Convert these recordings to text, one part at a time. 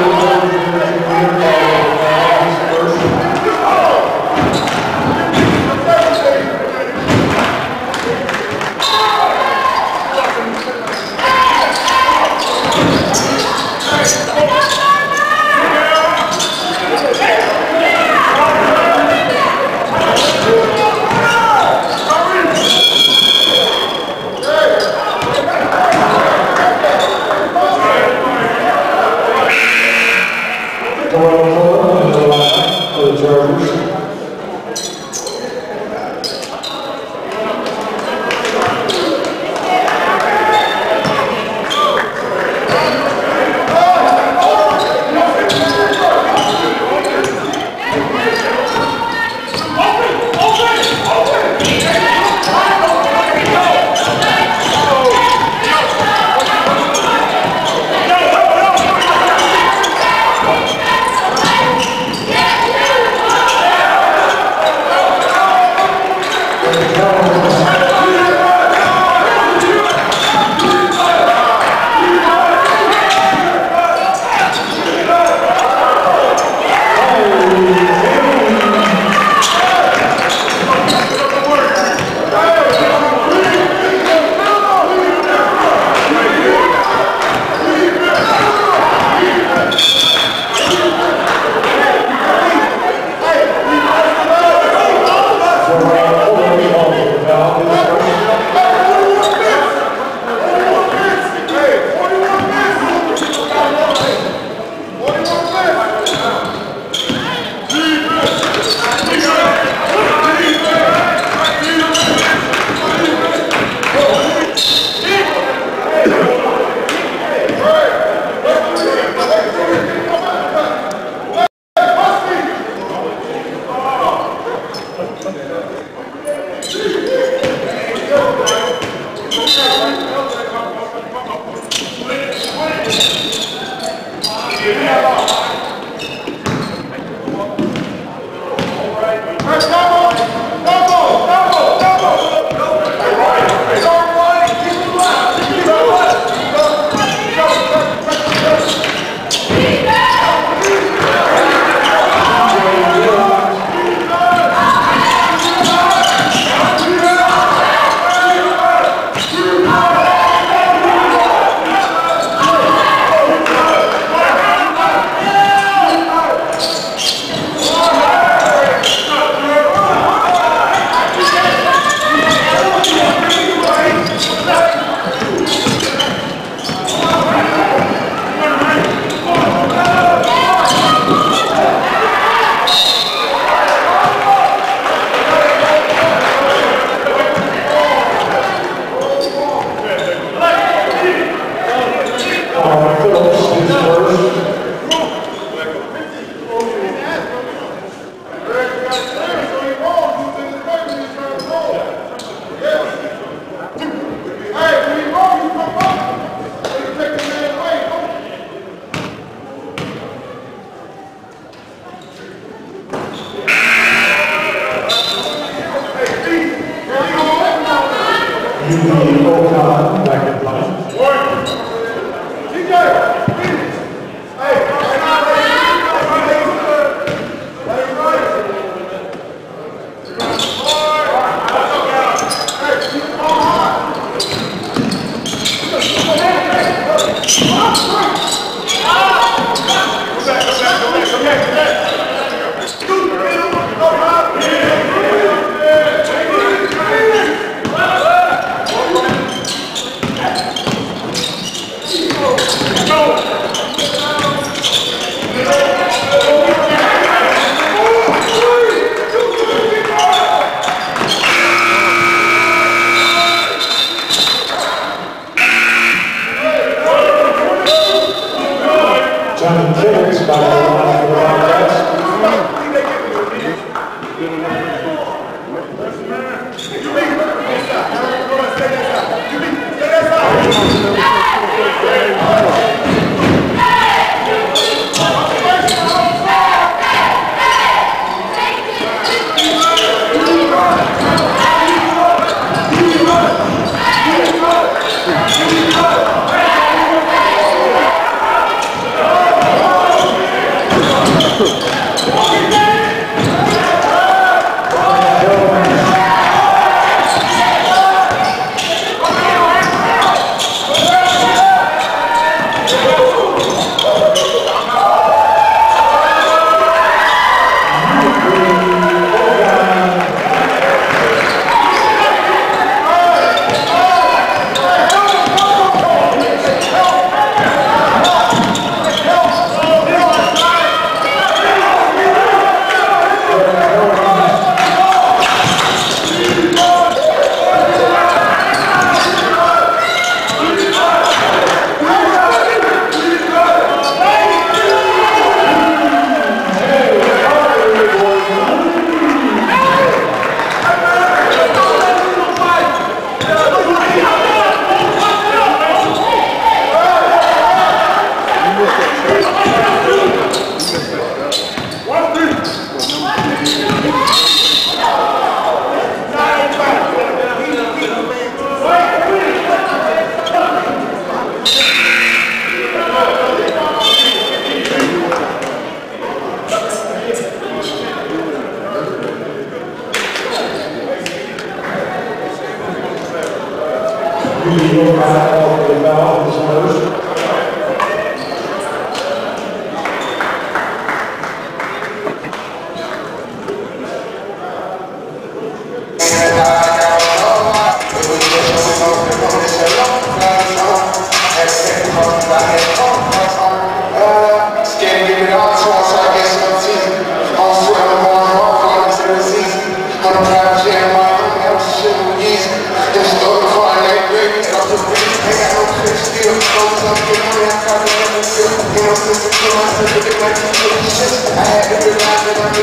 Lord.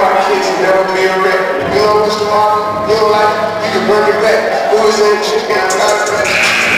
my kids who never paid rent. You know, Mr. Martin, you know, like, you can work it back. Who is that chick? I'm not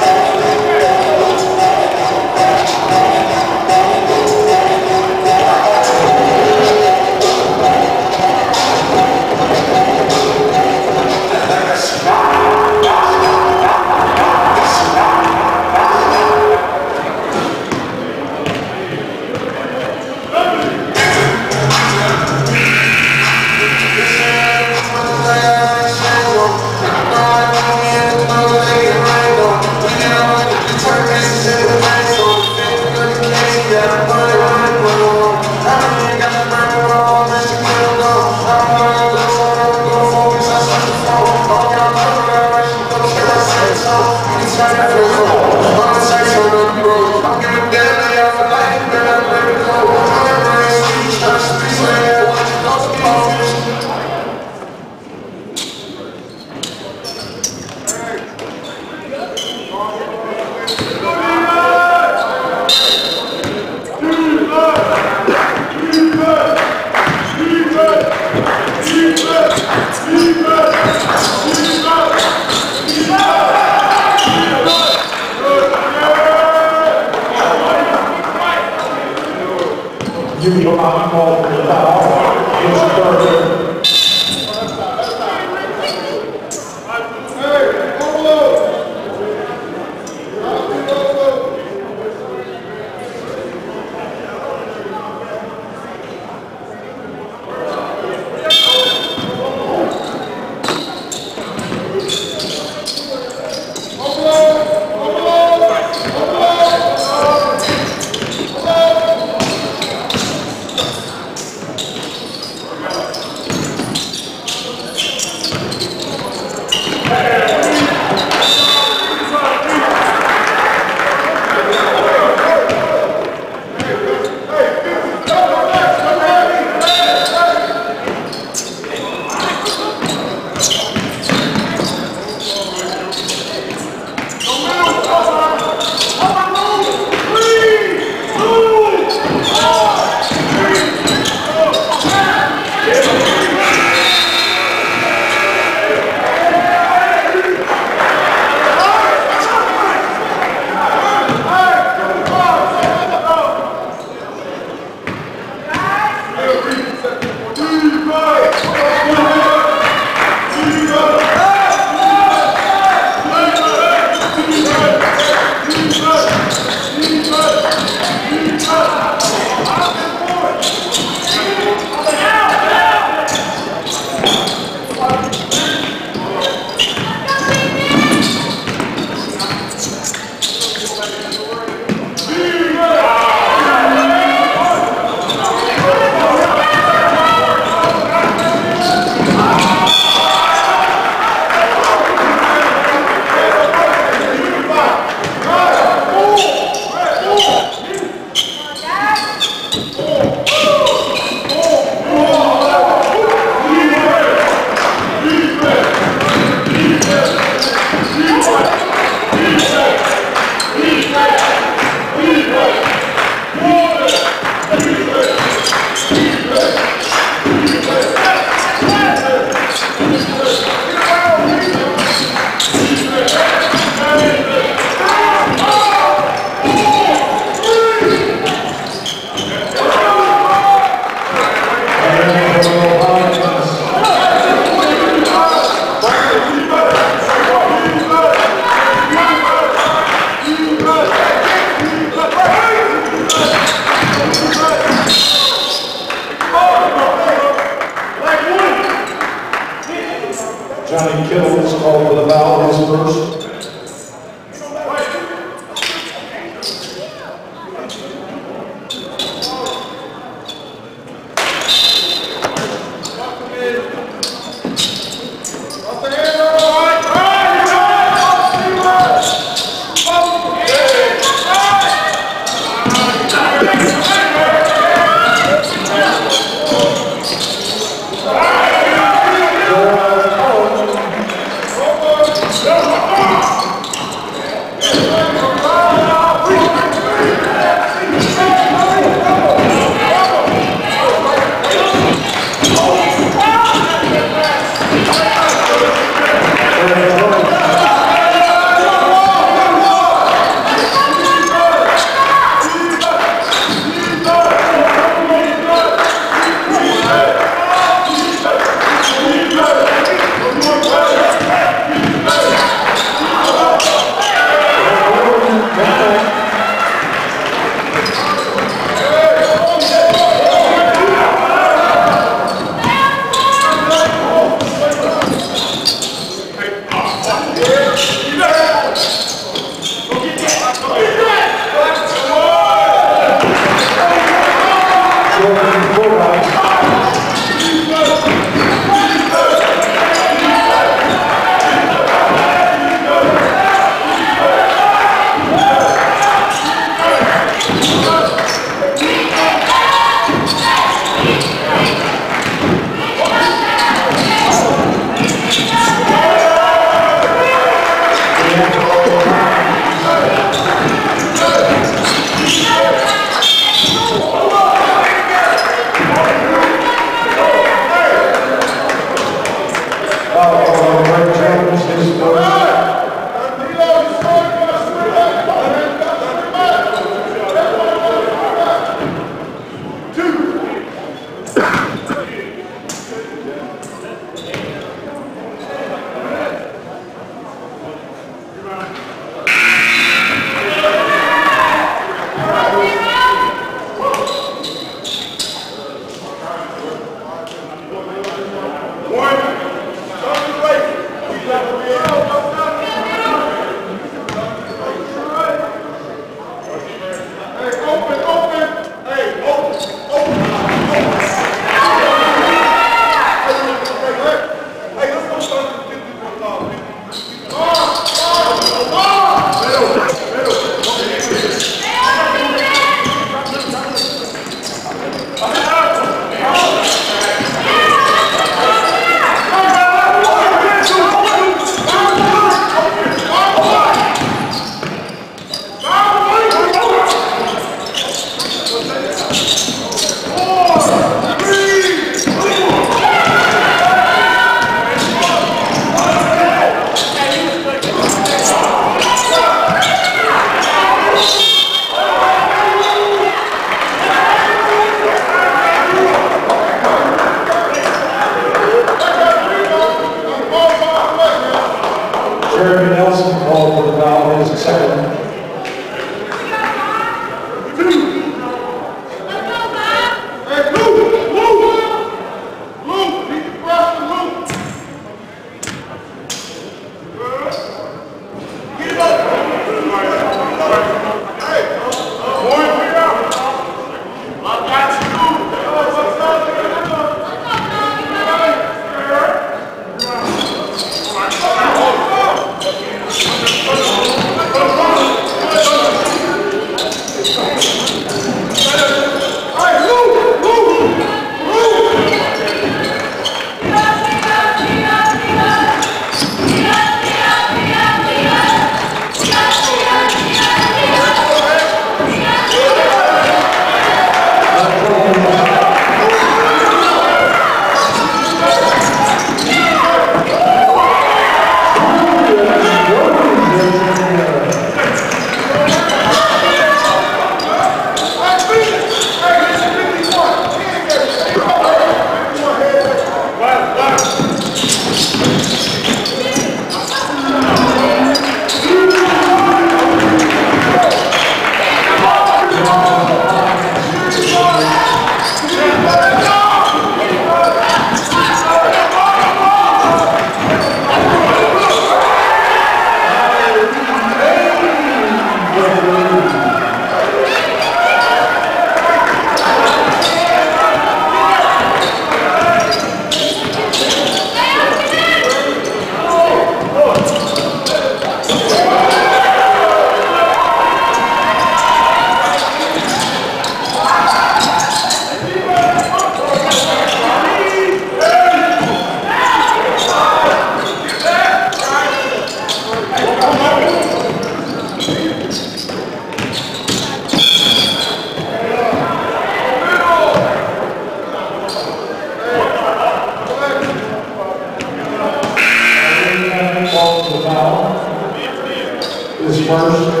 first.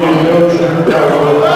Thank